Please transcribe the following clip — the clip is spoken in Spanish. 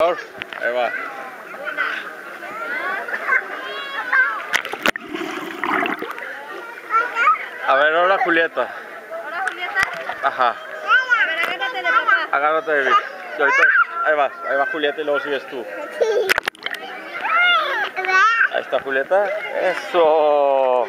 Ahí va. A ver, ahora Julieta. Ahora Julieta, Ajá. a ver, agárrate de papá. Agárrate de mí. Ahorita, ahí vas, ahí va Julieta y luego sigues tú. Ahí está Julieta. Eso.